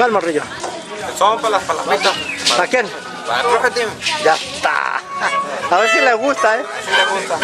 ¿Cuál morrillo? Son para las palomitas. ¿Para quién? Para el profe Tim. Ya está. A ver si le gusta, ¿eh? Si le gusta.